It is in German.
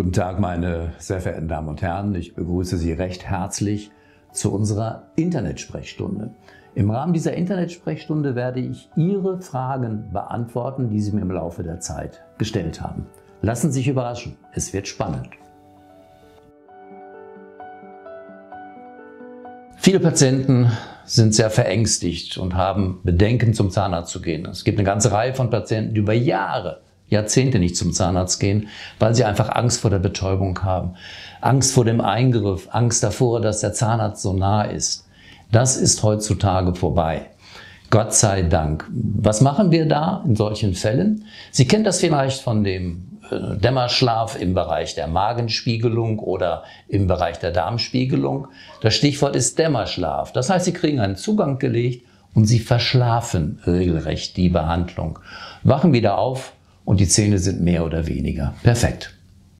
Guten Tag, meine sehr verehrten Damen und Herren. Ich begrüße Sie recht herzlich zu unserer Internetsprechstunde. Im Rahmen dieser Internetsprechstunde werde ich Ihre Fragen beantworten, die Sie mir im Laufe der Zeit gestellt haben. Lassen Sie sich überraschen, es wird spannend. Viele Patienten sind sehr verängstigt und haben Bedenken, zum Zahnarzt zu gehen. Es gibt eine ganze Reihe von Patienten, die über Jahre Jahrzehnte nicht zum Zahnarzt gehen, weil sie einfach Angst vor der Betäubung haben, Angst vor dem Eingriff, Angst davor, dass der Zahnarzt so nah ist. Das ist heutzutage vorbei. Gott sei Dank. Was machen wir da in solchen Fällen? Sie kennen das vielleicht von dem äh, Dämmerschlaf im Bereich der Magenspiegelung oder im Bereich der Darmspiegelung. Das Stichwort ist Dämmerschlaf. Das heißt, Sie kriegen einen Zugang gelegt und Sie verschlafen regelrecht die Behandlung. Wachen wieder auf, und die Zähne sind mehr oder weniger perfekt.